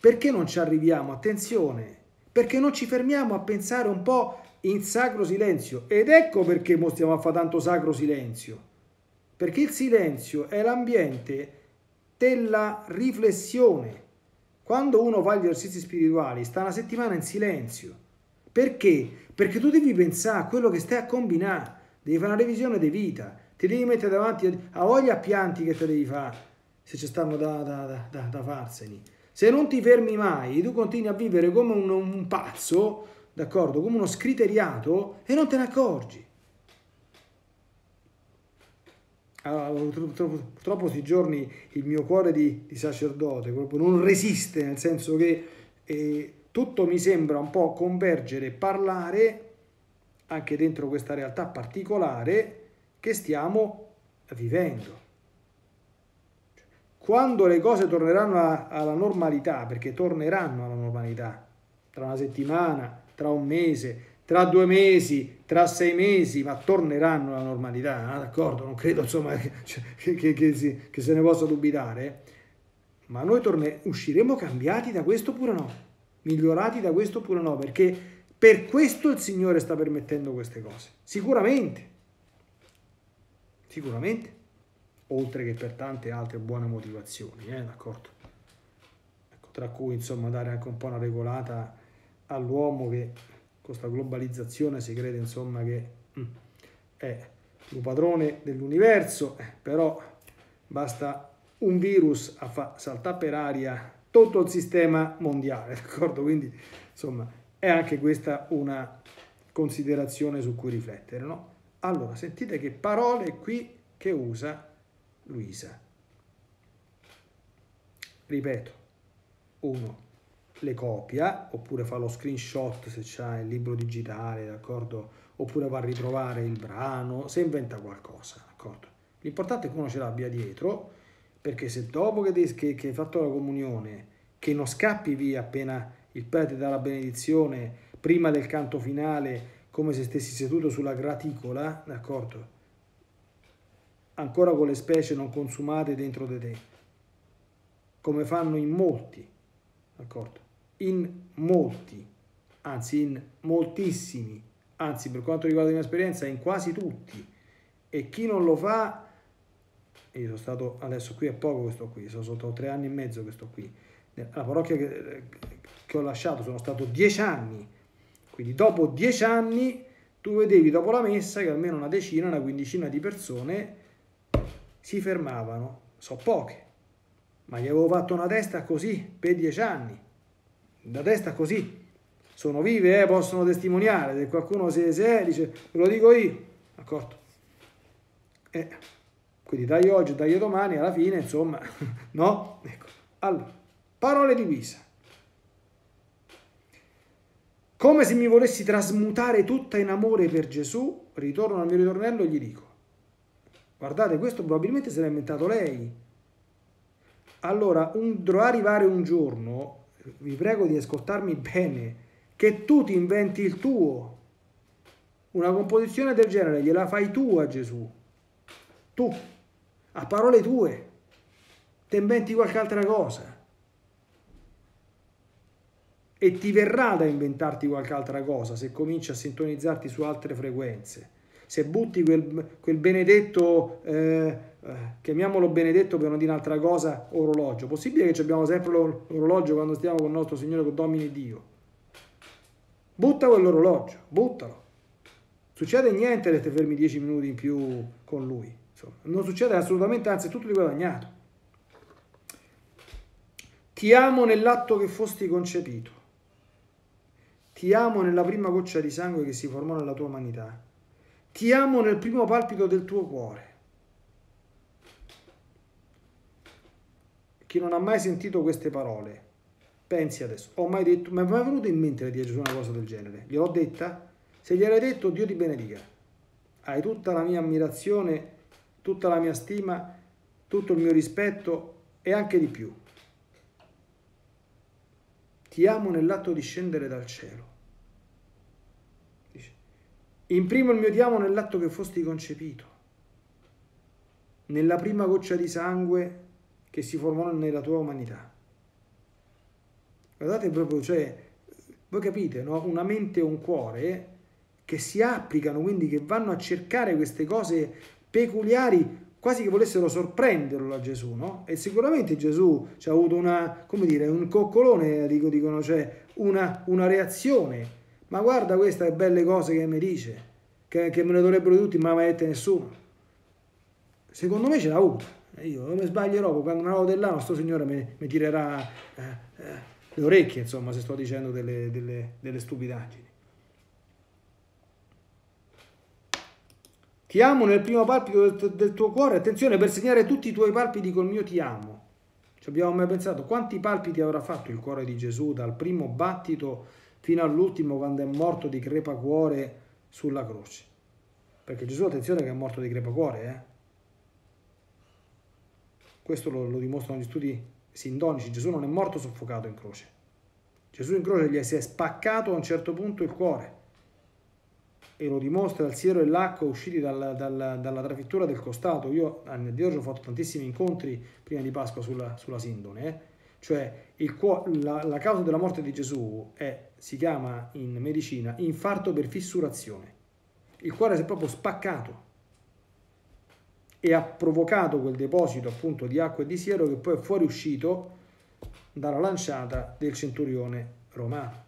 perché non ci arriviamo? Attenzione, perché non ci fermiamo a pensare un po' in sacro silenzio. Ed ecco perché mo stiamo a fare tanto sacro silenzio. Perché il silenzio è l'ambiente della riflessione. Quando uno fa gli esercizi spirituali, sta una settimana in silenzio. Perché? Perché tu devi pensare a quello che stai a combinare, devi fare una revisione di vita, ti devi mettere davanti a voglia pianti che te devi fare, se ci stanno da, da, da, da farsene. Se non ti fermi mai, tu continui a vivere come un, un pazzo, d'accordo, come uno scriteriato e non te ne accorgi. Allora, purtroppo questi giorni il mio cuore di, di, sacerdote proprio non resiste, nel senso che eh, tutto mi sembra un po' convergere parlare anche dentro questa realtà particolare che stiamo vivendo quando le cose torneranno alla normalità, perché torneranno alla normalità, tra una settimana, tra un mese, tra due mesi, tra sei mesi, ma torneranno alla normalità, eh? d'accordo? Non credo insomma che, che, che, che, si, che se ne possa dubitare, ma noi torne, usciremo cambiati da questo pure no, migliorati da questo pure no, perché per questo il Signore sta permettendo queste cose, sicuramente, sicuramente. Oltre che per tante altre buone motivazioni, eh, d'accordo? Ecco, tra cui insomma dare anche un po' una regolata all'uomo che con questa globalizzazione si crede insomma che mm, è il padrone dell'universo, eh, però basta un virus a far saltare per aria tutto il sistema mondiale, d'accordo? Quindi insomma è anche questa una considerazione su cui riflettere, no? Allora, sentite che parole qui che usa Luisa. Ripeto, uno le copia oppure fa lo screenshot se c'è il libro digitale, d'accordo? Oppure va a ritrovare il brano, se inventa qualcosa, d'accordo? L'importante è che uno ce l'abbia dietro, perché se dopo che, che, che hai fatto la comunione, che non scappi via appena il prete dà la benedizione, prima del canto finale, come se stessi seduto sulla graticola, d'accordo? ancora con le specie non consumate dentro di te, come fanno in molti, d'accordo? In molti, anzi in moltissimi, anzi per quanto riguarda la mia esperienza in quasi tutti, e chi non lo fa, io sono stato adesso qui a poco questo qui, sono sotto tre anni e mezzo questo qui, la parrocchia che, che ho lasciato sono stato dieci anni, quindi dopo dieci anni tu vedevi dopo la messa che almeno una decina, una quindicina di persone si fermavano, so poche, ma gli avevo fatto una testa così per dieci anni, da testa così, sono vive, eh, possono testimoniare, se qualcuno si, se dice, ve lo dico io, d'accordo? Eh, quindi dai oggi, dai domani, alla fine, insomma, no? Ecco, allora, parole di Pisa. Come se mi volessi trasmutare tutta in amore per Gesù, ritorno al mio ritornello e gli dico, Guardate, questo probabilmente se l'ha inventato lei. Allora, un, dovrà arrivare un giorno, vi prego di ascoltarmi bene, che tu ti inventi il tuo. Una composizione del genere gliela fai tu a Gesù. Tu, a parole tue. Ti inventi qualche altra cosa. E ti verrà da inventarti qualche altra cosa se cominci a sintonizzarti su altre frequenze se butti quel, quel benedetto, eh, eh, chiamiamolo benedetto per non dire un'altra cosa, orologio. Possibile che abbiamo sempre l'orologio quando stiamo con il nostro Signore, con Domini Dio? Butta quell'orologio, buttalo. Succede niente se ti fermi dieci minuti in più con Lui. Insomma, non succede assolutamente, anzi è tutto di guadagnato. Ti amo nell'atto che fosti concepito. Ti amo nella prima goccia di sangue che si formò nella tua umanità. Ti amo nel primo palpito del tuo cuore. Chi non ha mai sentito queste parole, Pensi adesso, ho mai detto, mi è mai venuto in mente di Gesù una cosa del genere? Gliel'ho detta? Se gliel'hai detto, Dio ti benedica. Hai tutta la mia ammirazione, tutta la mia stima, tutto il mio rispetto e anche di più. Ti amo nell'atto di scendere dal cielo. Dice, imprimo il mio ti amo nell'atto che fosti concepito, nella prima goccia di sangue che si formò nella tua umanità. Guardate proprio, cioè, voi capite, no? Una mente e un cuore che si applicano, quindi che vanno a cercare queste cose peculiari, quasi che volessero sorprenderlo a Gesù, no? E sicuramente Gesù ci ha avuto una, come dire, un coccolone, dico, dicono, cioè una, una reazione. Ma guarda queste belle cose che mi dice, che, che me le dovrebbero tutti, ma mi ha nessuno. Secondo me ce l'ha avuta. Io non mi sbaglierò, quando me la dell'anno, sto signore mi, mi tirerà... Eh, eh, le orecchie, insomma, se sto dicendo delle, delle, delle stupidaggini. Ti amo nel primo palpito del, del, tuo cuore, attenzione per segnare tutti i tuoi palpiti col mio ti amo. Ci abbiamo mai pensato quanti palpiti avrà fatto il cuore di Gesù dal primo battito fino all'ultimo quando è morto di crepacuore sulla croce? Perché Gesù, attenzione che è morto di crepacuore, eh? Questo lo, lo dimostrano gli studi sindonici, Gesù non è morto soffocato in croce. Gesù in croce gli si è spaccato a un certo punto il cuore e lo dimostra il siero e l'acqua usciti dalla, dalla, dalla trafittura del costato. Io anni di oggi ho fatto tantissimi incontri prima di Pasqua sulla, sulla sindone, eh? cioè il, la, la, causa della morte di Gesù è, si chiama in medicina infarto per fissurazione. Il cuore si è proprio spaccato e ha provocato quel deposito appunto di acqua e di siero che poi è fuoriuscito dalla lanciata del centurione romano.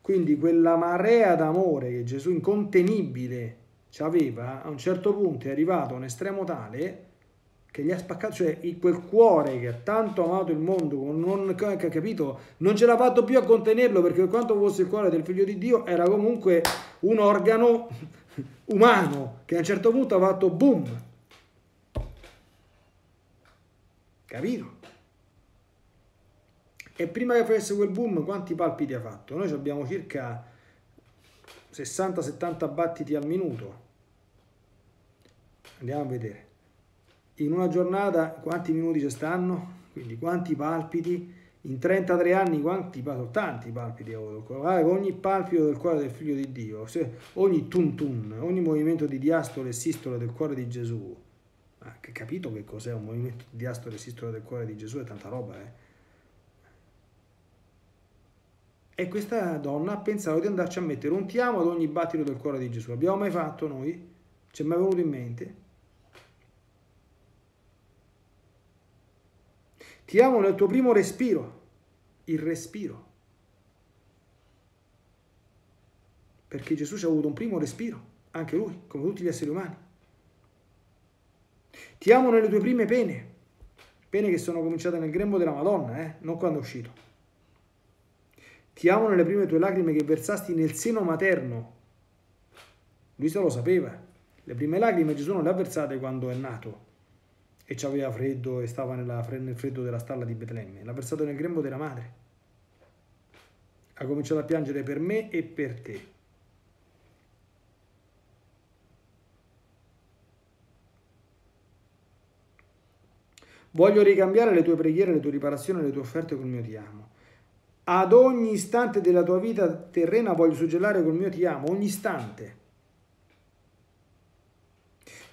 Quindi quella marea d'amore che Gesù incontenibile ci aveva, a un certo punto è arrivato a un estremo tale che gli ha spaccato, cioè quel cuore che ha tanto amato il mondo, non, capito, non ce l'ha fatto più a contenerlo perché per quanto fosse il cuore del figlio di Dio era comunque un organo umano che a un certo punto ha fatto boom. Capito? E prima che facesse quel boom, quanti palpiti ha fatto? Noi abbiamo circa 60-70 battiti al minuto. Andiamo a vedere. In una giornata quanti minuti ci stanno? Quindi quanti palpiti? In 33 anni quanti? Tanti palpiti ho avuto. Ogni palpito del cuore del figlio di Dio, ogni tun tun, ogni movimento di diastole e sistole del cuore di Gesù. Ma che capito che cos'è un movimento di diastole e sistole del cuore di Gesù? È tanta roba, eh? E questa donna ha pensato di andarci a mettere un ti amo ad ogni battito del cuore di Gesù. Abbiamo mai fatto noi? Ci è mai venuto in mente? Ti amo nel tuo primo respiro, il respiro. Perché Gesù ci ha avuto un primo respiro, anche lui, come tutti gli esseri umani. Ti amo nelle tue prime pene, pene che sono cominciate nel grembo della Madonna, eh? non quando è uscito. Ti amo nelle prime tue lacrime che versasti nel seno materno. Lui se lo sapeva. Le prime lacrime Gesù non le ha versate quando è nato, e aveva freddo e stava nella, nel freddo della stalla di Betlemme. L'ha versato nel grembo della madre. Ha cominciato a piangere per me e per te. Voglio ricambiare le tue preghiere, le tue riparazioni, le tue offerte col mio ti amo. Ad ogni istante della tua vita terrena voglio suggellare col mio ti amo, ogni istante.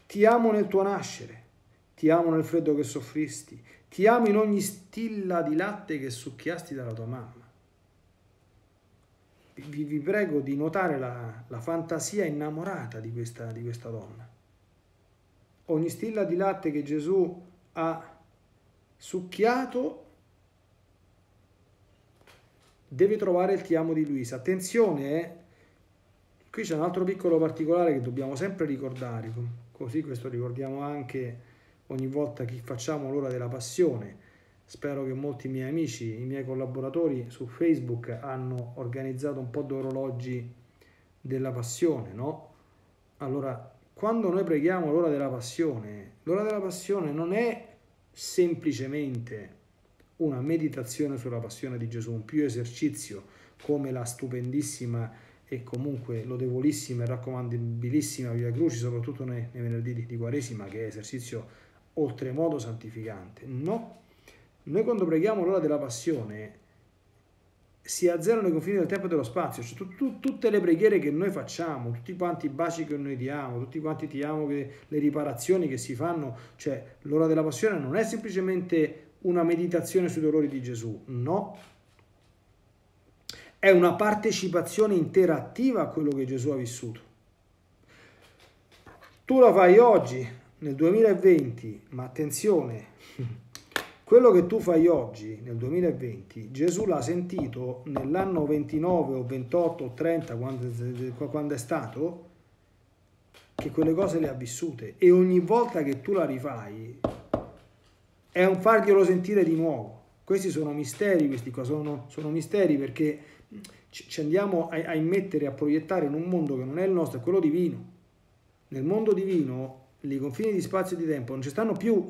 Ti amo nel tuo nascere, ti amo nel freddo che soffristi, ti amo in ogni stilla di latte che succhiasti dalla tua mamma. Vi, vi prego di notare la, la fantasia innamorata di questa, di questa donna. Ogni stilla di latte che Gesù ha succhiato deve trovare il ti amo di Luisa. Attenzione, eh? qui c'è un altro piccolo particolare che dobbiamo sempre ricordare, così questo ricordiamo anche ogni volta che facciamo l'ora della passione. Spero che molti miei amici, i miei collaboratori su Facebook hanno organizzato un po' di orologi della passione, no? Allora, quando noi preghiamo l'ora della passione, l'ora della passione non è semplicemente una meditazione sulla passione di Gesù, un più esercizio come la stupendissima e comunque lodevolissima e raccomandabilissima Via Cruci, soprattutto nei, nei venerdì di, di Quaresima, che è esercizio oltremodo santificante. No, noi quando preghiamo l'ora della passione si azzerano i confini del tempo e dello spazio, cioè tu, tu, tutte le preghiere che noi facciamo, tutti quanti i baci che noi diamo, tutti quanti ti amo, che, le riparazioni che si fanno, cioè l'ora della passione non è semplicemente una meditazione sui dolori di Gesù, no, è una partecipazione interattiva a quello che Gesù ha vissuto. Tu la fai oggi, nel 2020, ma attenzione, quello che tu fai oggi, nel 2020, Gesù l'ha sentito nell'anno 29 o 28 o 30, quando, quando è stato, che quelle cose le ha vissute. E ogni volta che tu la rifai è un farglielo sentire di nuovo. Questi sono misteri, questi qua sono, sono misteri perché ci andiamo a, a immettere, a proiettare in un mondo che non è il nostro, è quello divino. Nel mondo divino i confini di spazio e di tempo non ci stanno più.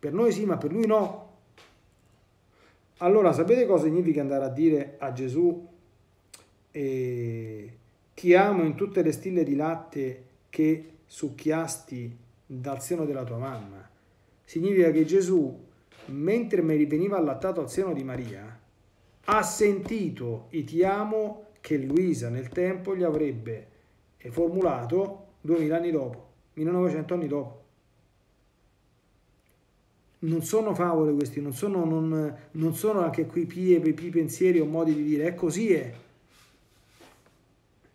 Per noi sì, ma per lui no. Allora, sapete cosa significa andare a dire a Gesù eh, ti amo in tutte le stille di latte che succhiasti dal seno della tua mamma? Significa che Gesù, mentre mi veniva allattato al seno di Maria, ha sentito i ti amo che Luisa nel tempo gli avrebbe formulato 2000 anni dopo, 1900 anni dopo. Non sono favole questi, non sono, non, non sono anche qui pie, pie, pensieri o modi di dire, è così è.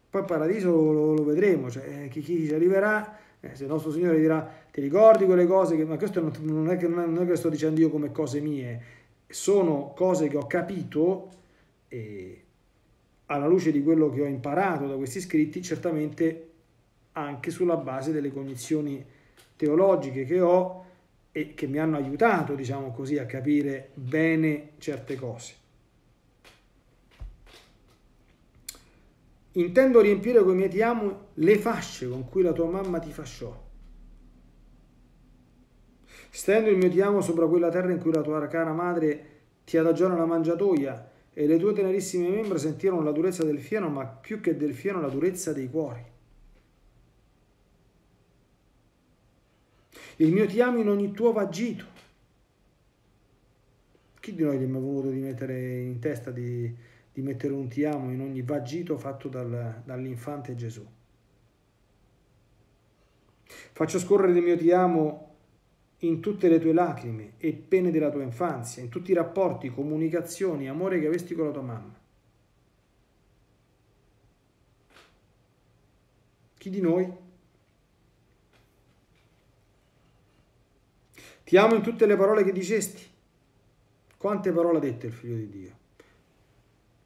Poi il paradiso lo, lo vedremo, cioè, chi, chi ci arriverà, eh, se il nostro Signore dirà ti ricordi quelle cose, che, ma questo non, è che, non è che sto dicendo io come cose mie, sono cose che ho capito e alla luce di quello che ho imparato da questi scritti, certamente anche sulla base delle cognizioni teologiche che ho e che mi hanno aiutato, diciamo così, a capire bene certe cose. Intendo riempire con i miei ti amo le fasce con cui la tua mamma ti fasciò Stendo il mio ti amo sopra quella terra in cui la tua cara madre ti adagiò nella mangiatoia e le tue tenerissime membra sentirono la durezza del fieno, ma più che del fieno la durezza dei cuori. Il mio ti amo in ogni tuo vagito. Chi di noi gli è mai voluto di mettere in testa di, di mettere un ti amo in ogni vagito fatto dal, dall'infante Gesù? Faccio scorrere il mio ti amo in tutte le tue lacrime e pene della tua infanzia, in tutti i rapporti, comunicazioni, amore che avesti con la tua mamma. Chi di noi? Ti amo in tutte le parole che dicesti. Quante parole ha detto il figlio di Dio?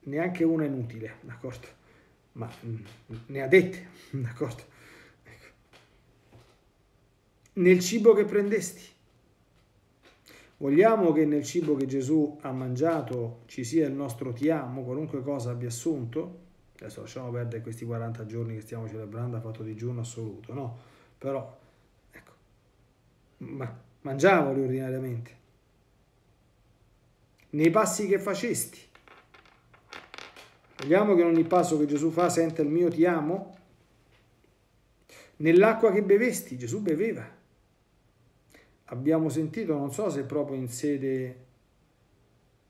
Neanche una inutile, d'accordo? Ma mm, ne ha dette, d'accordo? nel cibo che prendesti. Vogliamo che nel cibo che Gesù ha mangiato ci sia il nostro ti amo, qualunque cosa abbia assunto. Adesso lasciamo perdere questi 40 giorni che stiamo celebrando a fatto digiuno assoluto, no? Però, ecco, ma mangiavoli ordinariamente. Nei passi che facesti. Vogliamo che in ogni passo che Gesù fa senta il mio ti amo? Nell'acqua che bevesti, Gesù beveva. Abbiamo sentito, non so se proprio in sede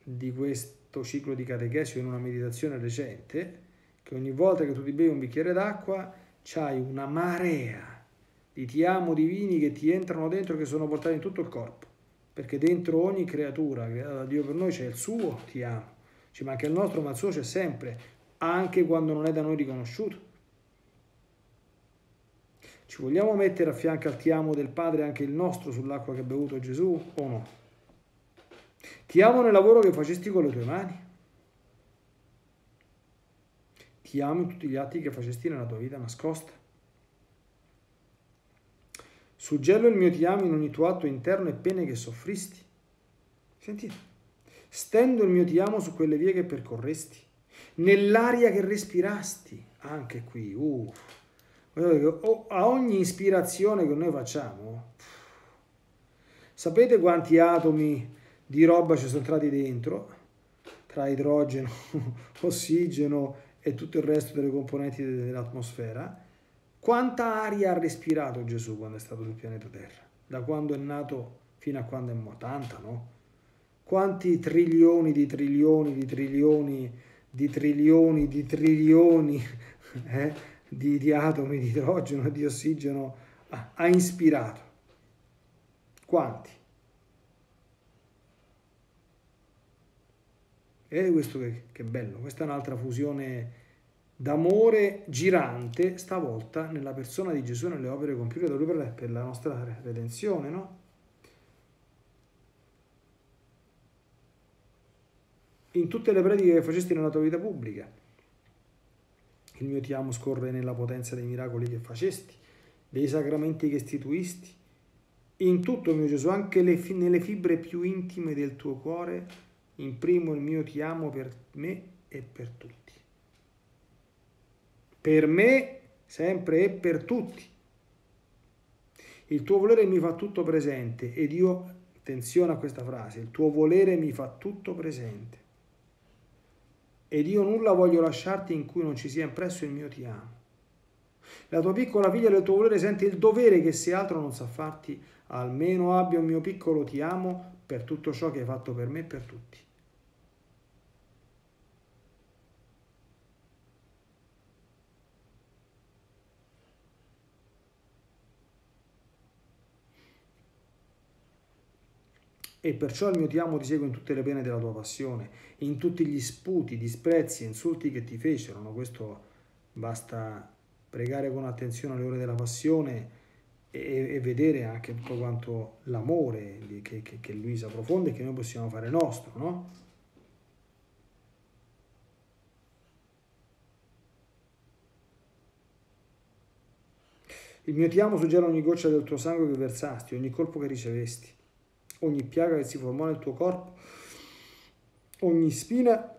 di questo ciclo di catechesi o in una meditazione recente, che ogni volta che tu ti bevi un bicchiere d'acqua c'hai una marea di ti amo divini che ti entrano dentro che sono portati in tutto il corpo, perché dentro ogni creatura creata da Dio per noi c'è il suo ti amo, ci manca il nostro, ma il suo c'è sempre, anche quando non è da noi riconosciuto. Ci vogliamo mettere a fianco al ti amo del Padre anche il nostro sull'acqua che ha bevuto Gesù o no? Ti amo nel lavoro che facesti con le tue mani. Ti amo in tutti gli atti che facesti nella tua vita nascosta. Suggello il mio ti amo in ogni tuo atto interno e pene che soffristi. Sentite. Stendo il mio ti amo su quelle vie che percorresti, nell'aria che respirasti. Anche qui, uff a ogni ispirazione che noi facciamo, sapete quanti atomi di roba ci sono entrati dentro, tra idrogeno, ossigeno e tutto il resto delle componenti dell'atmosfera. Quanta aria ha respirato Gesù quando è stato sul pianeta Terra? Da quando è nato fino a quando è morto? Tanta, no? Quanti trilioni di trilioni di trilioni di trilioni di trilioni eh, di, di, atomi di idrogeno e di ossigeno ha, ispirato? Quanti? Vedete questo che, che bello, questa è un'altra fusione d'amore girante, stavolta nella persona di Gesù nelle opere compiute da lui per la nostra redenzione, no? In tutte le prediche che facesti nella tua vita pubblica, il mio ti amo scorre nella potenza dei miracoli che facesti, dei sacramenti che istituisti, in tutto, mio Gesù, anche le, nelle fibre più intime del tuo cuore, imprimo il mio ti amo per me e per tutti. Per me sempre e per tutti. Il tuo volere mi fa tutto presente ed io, attenzione a questa frase, il tuo volere mi fa tutto presente. Ed io nulla voglio lasciarti in cui non ci sia impresso il mio ti amo. La tua piccola figlia del tuo volere sente il dovere che se altro non sa farti, almeno abbia un mio piccolo ti amo per tutto ciò che hai fatto per me e per tutti. E perciò il mio ti amo ti segue in tutte le pene della tua passione, in tutti gli sputi, disprezzi insulti che ti fecero. No? Questo basta pregare con attenzione alle ore della passione e, e vedere anche tutto quanto l'amore che, che, che Luisa profonde e che noi possiamo fare nostro, no? Il mio ti amo suggera ogni goccia del tuo sangue che versasti, ogni colpo che ricevesti ogni piaga che si formò nel tuo corpo, ogni spina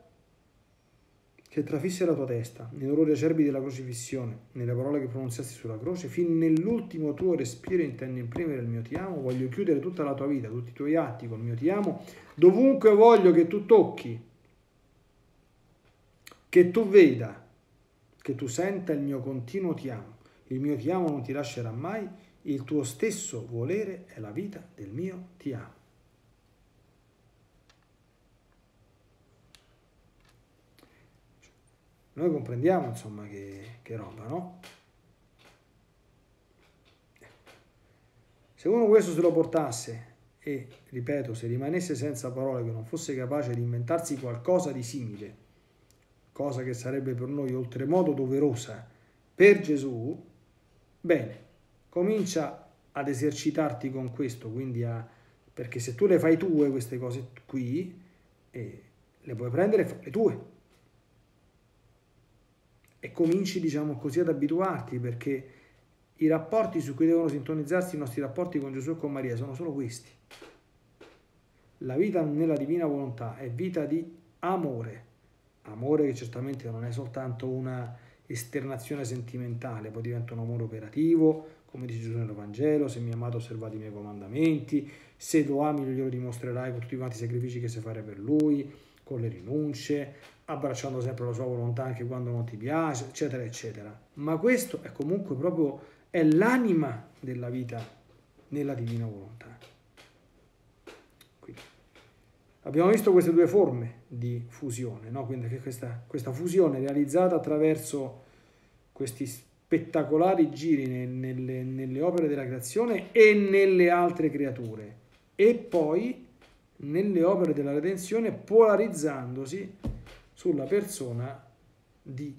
che trafisse la tua testa, nei dolori acerbi della crocifissione, nelle parole che pronunziasti sulla croce, fin nell'ultimo tuo respiro intendo imprimere il mio ti amo, voglio chiudere tutta la tua vita, tutti i tuoi atti col mio ti amo, dovunque voglio che tu tocchi, che tu veda, che tu senta il mio continuo ti amo. Il mio ti amo non ti lascerà mai, il tuo stesso volere è la vita del mio ti amo. Noi comprendiamo insomma che, che roba, no? Se uno questo se lo portasse e, ripeto, se rimanesse senza parole, che non fosse capace di inventarsi qualcosa di simile, cosa che sarebbe per noi oltremodo doverosa per Gesù, bene, comincia ad esercitarti con questo, quindi a, perché se tu le fai tue queste cose qui, eh, le puoi prendere e farle tue. E cominci, diciamo così, ad abituarti, perché i rapporti su cui devono sintonizzarsi i nostri rapporti con Gesù e con Maria sono solo questi. La vita nella divina volontà è vita di amore, amore che certamente non è soltanto una esternazione sentimentale, poi diventa un amore operativo, come dice Gesù nel Vangelo, se mi amate osservate i miei comandamenti, se lo ami glielo dimostrerai con tutti quanti i sacrifici che sai fare per lui, con le rinunce, abbracciando sempre la sua volontà anche quando non ti piace, eccetera, eccetera. Ma questo è comunque proprio è l'anima della vita nella divina volontà. Quindi, abbiamo visto queste due forme di fusione, no? quindi questa, questa fusione realizzata attraverso questi spettacolari giri nelle, nelle opere della creazione e nelle altre creature e poi nelle opere della redenzione polarizzandosi sulla persona di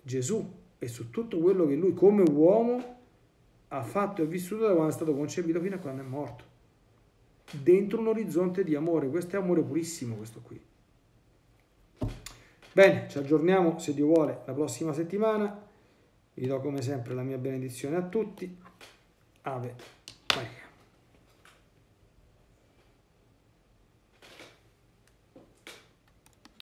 Gesù e su tutto quello che lui come uomo ha fatto e vissuto da quando è stato concepito fino a quando è morto. Dentro un orizzonte di amore, questo è amore purissimo questo qui. Bene, ci aggiorniamo se Dio vuole la prossima settimana. Vi do come sempre la mia benedizione a tutti. Ave Maria.